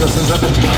of Citizenship.